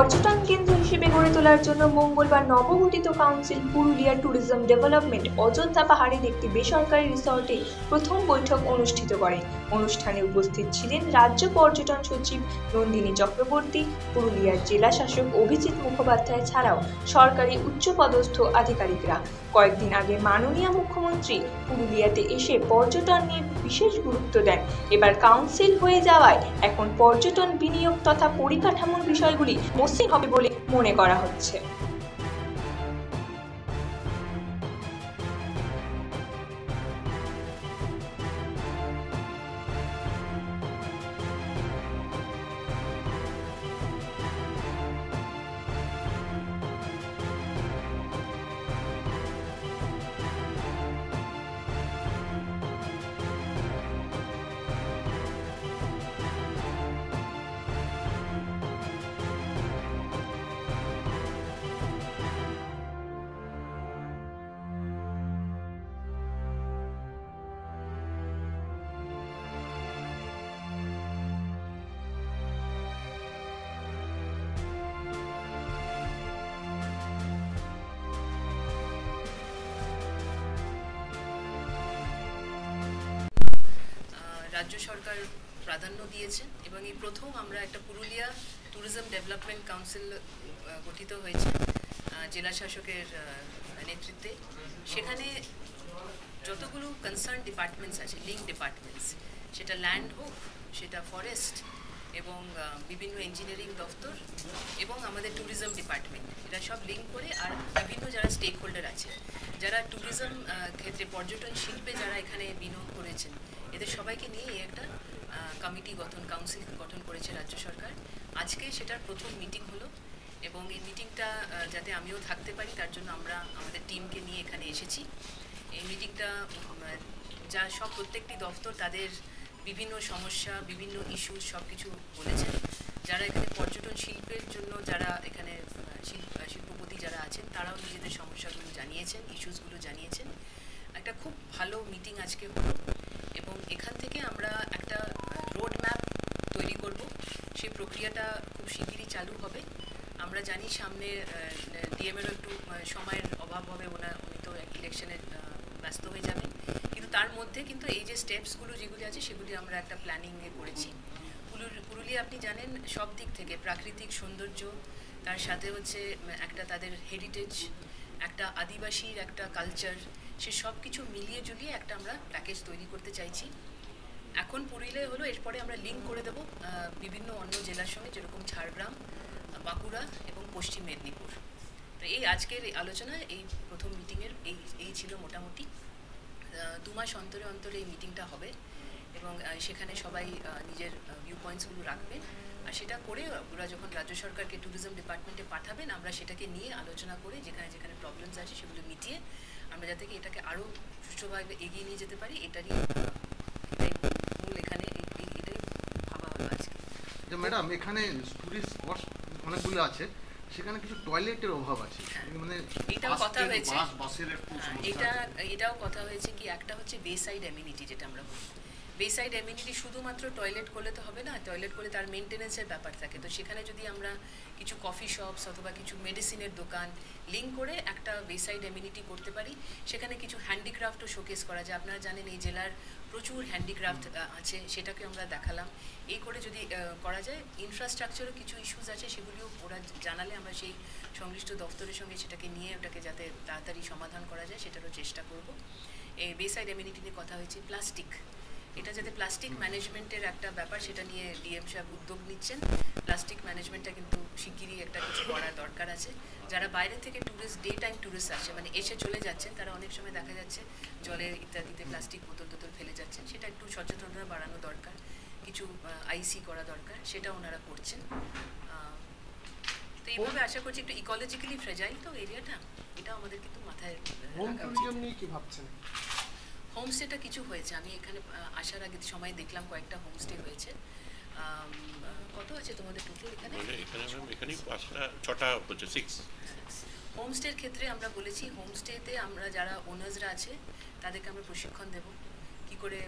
পর্যটন কেন্দ্র হিসেবে গড়ে তোলার জন্য মঙ্গলবার নবগঠিত council Purulia tourism development Ayodhya পাহাড়ের একটি বেসরকারি রিসর্টে প্রথম বৈঠক অনুষ্ঠিত করে। অনুষ্ঠানে উপস্থিত ছিলেন রাজ্য পর্যটন সচিব নন্দিনী চক্রবর্তী, পুরুলিয়ার জেলা শাসক অভিজিৎ মুখোপাধ্যায় ছাড়াও সরকারি উচ্চপদস্থ আধিকারিকরা। কয়েকদিন আগে মাননীয় মুখ্যমন্ত্রী পুরুলিয়াতে এসে পর্যটন নিয়ে বিশেষ গুরুত্ব দেন। এবার কাউন্সিল হয়ে যাওয়ায় এখন পর্যটন বিনিয়োগ তথা পরিকাঠামোর বিষয়গুলি মসৃণ হবে বলে মনে করা হচ্ছে। 그 렇? রাজ্য সরকার প্রাধান্য দিয়েছে এবং এই প্রথম আমরা একটা পুরুলিয়া ট্যুরিজম ডেভেলপমেন্ট কাউন্সিল গঠিত হয়েছে জেলা শাসকের নেতৃত্বে। সেখানে যতগুলো কনসার্ন ডিপার্টমেন্টস আছে লিঙ্ক ডিপার্টমেন্টস সেটা ল্যান্ড হোক, সেটা ফরেস্ট এবং বিভিন্ন ইঞ্জিনিয়ারিং দপ্তর এবং আমাদের ট্যুরিজম ডিপার্টমেন্ট এরা সব লিঙ্ক করে আর বিভিন্ন যারা স্টেক হোল্ডার আছে, যারা ট্যুরিজম ক্ষেত্রে পর্যটন শিল্পে যারা এখানে বিনিয়োগ করেছেন এদের সবাইকে নিয়ে একটা কমিটি গঠন কাউন্সিল গঠন করেছে রাজ্য সরকার। আজকে সেটার প্রথম মিটিং হলো এবং এই মিটিংটা যাতে আমিও থাকতে পারি, তার জন্য আমরা আমাদের টিমকে নিয়ে এখানে এসেছি। এই মিটিংটা যা সব প্রত্যেকটি দফতর তাদের বিভিন্ন সমস্যা, বিভিন্ন ইস্যু সব কিছু বলেছেন যারা এখানে পর্যটন শিল্পের জন্য যারা এখানে শিল্প শিল্পপতি যারা আছেন, তারাও নিজেদের সমস্যাগুলো জানিয়েছেন ইস্যুসগুলো জানিয়েছেন। একটা খুব ভালো মিটিং আজকে হলো। এবং এখান থেকে আমরা একটা রোড ম্যাপ তৈরি করব। সেই প্রক্রিয়াটা খুব শিগগিরই চালু হবে। আমরা জানি সামনে ডিএমেরও একটু সময়ের অভাব হবে ওনার উনি তো ইলেকশনে ব্যস্ত হয়ে যাবেন। কিন্তু তার মধ্যে কিন্তু এই যে স্টেপসগুলো যেগুলি আছে, সেগুলি আমরা একটা প্ল্যানিংয়ে করেছি। পুরুল- পুরুলিয়া আপনি জানেন, সব দিক থেকে প্রাকৃতিক সৌন্দর্য, তার সাথে হচ্ছে, একটা তাদের হেরিটেজ একটা আদিবাসীর একটা কালচার সে সব কিছু মিলিয়ে জুলিয়ে একটা আমরা প্যাকেজ তৈরি করতে চাইছি। এখন পুরুলিয়া হলো, এরপরে আমরা লিঙ্ক করে দেবো বিভিন্ন অন্য জেলার সঙ্গে, যেরকম ঝাড়গ্রাম, বাঁকুড়া এবং পশ্চিম মেদিনীপুর। তো এই আজকের আলোচনা, এই প্রথম মিটিংয়ের এই এই ছিল মোটামুটি। দু মাস অন্তরে অন্তরে এই মিটিংটা হবে এবং সেখানে সবাই নিজের ভিউ পয়েন্টসগুলো রাখবে। আর সেটা করে ওরা যখন রাজ্য সরকারকে ট্যুরিজম ডিপার্টমেন্টে পাঠাবেন, আমরা সেটাকে নিয়ে আলোচনা করে যেখানে যেখানে প্রবলেমস আছে সেগুলো মিটিয়ে আমরা যাতে কি এটাকে আরও সুষ্ঠুভাবে এগিয়ে নিয়ে যেতে পারি এটারই এটাই মূল এখানে এটাই ভাবা হলো আজকে। যে ম্যাডাম এখানে টুরিস্ট স্পট অনেকগুলো আছে সেখানে কিছু টয়লেটের অভাব আছে। মানে এটাও কথা হয়েছে। বাস বাসের একটু হ্যাঁ, এটা এটাও কথা হয়েছে কি একটা হচ্ছে বেসাইড অ্যামিনিটি যেটা আমরা বলি। বেসাইড অ্যামিনিটি শুধুমাত্র টয়লেট করলে তো হবে না টয়লেট করলে তার মেনটেনেন্সের ব্যাপার থাকে। তো সেখানে যদি আমরা কিছু কফি শপস অথবা কিছু মেডিসিনের দোকান লিঙ্ক করে একটা বেসাইড অ্যামিনিটি করতে পারি সেখানে কিছু হ্যান্ডিক্রাফটও শোকেস করা যায়। আপনারা জানেন এই জেলার প্রচুর হ্যান্ডিক্রাফট আছে সেটাকে আমরা দেখালাম। এই করে যদি করা যায় ইনফ্রাস্ট্রাকচারও কিছু ইস্যুস আছে সেগুলিও ওরা জানালে আমরা সেই সংশ্লিষ্ট দপ্তরের সঙ্গে সেটাকে নিয়ে ওটাকে যাতে তাড়াতাড়ি সমাধান করা যায় সেটারও চেষ্টা করব। এই বেসাইড এমিনিটি নিয়ে কথা হয়েছে প্লাস্টিক এটা যাতে প্লাস্টিক ম্যানেজমেন্টের একটা ব্যাপার সেটা নিয়ে ডিএম সাহেব উদ্যোগ নিচ্ছেন। প্লাস্টিক ম্যানেজমেন্টটা কিন্তু শিগগিরই একটা কিছু করার দরকার আছে। যারা বাইরে থেকে ট্যুরিস্ট ডে টাইম ট্যুরিস্ট আসছে মানে এসে চলে যাচ্ছেন তারা অনেক সময় দেখা যাচ্ছে জলে ইত্যাদিতে প্লাস্টিক বোতল টোতল ফেলে যাচ্ছেন। সেটা একটু সচেতনতা বাড়ানো দরকার কিছু আইসি করা দরকার সেটা ওনারা করছেন। তো এইভাবে আশা করছি একটু ইকোলজিক্যালি ফ্রেজাইল তো এরিয়াটা এটা আমাদের কিন্তু মাথায় রাখা উচিত। কি ভাবছেন? হোমস্টেটা কিছু হয়েছে। আমি এখানে আসার আগে সময় দেখলাম কয়েকটা হোমস্টে হয়েছে। কত আছে তোমাদের টোটাল এখানে? মানে এখানে পাঁচটা ছটা হচ্ছে সিক্স হোমস্টের ক্ষেত্রে আমরা বলেছি হোমস্টেতে আমরা যারা ওনার্সরা আছে তাদেরকে আমরা প্রশিক্ষণ দেব। কি করে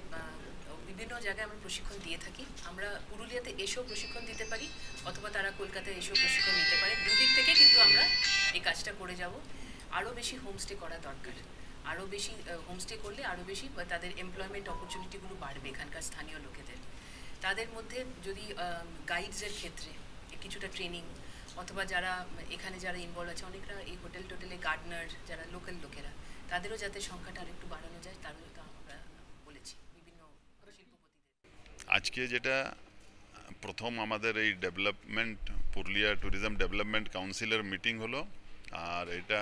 বিভিন্ন জায়গায় আমরা প্রশিক্ষণ দিয়ে থাকি। আমরা পুরুলিয়াতে এসেও প্রশিক্ষণ দিতে পারি অথবা তারা কলকাতায় এসেও প্রশিক্ষণ নিতে পারে। দুদিক থেকে কিন্তু আমরা এই কাজটা করে যাব। আরও বেশি হোমস্টে করা দরকার। আরও বেশি হোমস্টে করলে আরও বেশি তাদের এমপ্লয়মেন্ট অপরচুনিটিগুলো বাড়বে এখানকার স্থানীয় লোকেদের। তাদের মধ্যে যদি গাইডসের ক্ষেত্রে কিছুটা ট্রেনিং অথবা যারা, এখানে যারা ইনভলভ আছে, অনেকরা এই হোটেল টোটেলে গার্ডনার যারা লোকাল লোকেরা, তাদেরও যাতে সংখ্যাটা আরেকটু বাড়ানো যায়, তারও তো আমরা বলেছি বিভিন্ন শিল্পপতিদের। আজকে যেটা, প্রথম আমাদের এই ডেভেলপমেন্ট পুরুলিয়া ট্যুরিজম ডেভেলপমেন্ট কাউন্সিলের মিটিং হলো, আর এটা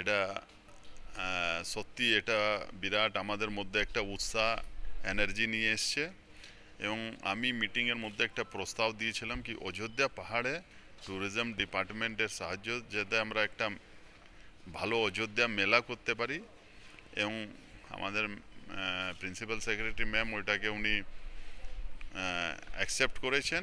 এটা সত্যি এটা বিরাট আমাদের মধ্যে একটা উৎসাহ এনার্জি নিয়ে এসছে। এবং আমি মিটিংয়ের মধ্যে একটা প্রস্তাব দিয়েছিলাম কি অযোধ্যা পাহাড়ে ট্যুরিজম ডিপার্টমেন্টের সাহায্য যাতে আমরা একটা ভালো অযোধ্যা মেলা করতে পারি। এবং আমাদের প্রিন্সিপাল সেক্রেটারি ম্যাম ওইটাকে উনি অ্যাকসেপ্ট করেছেন।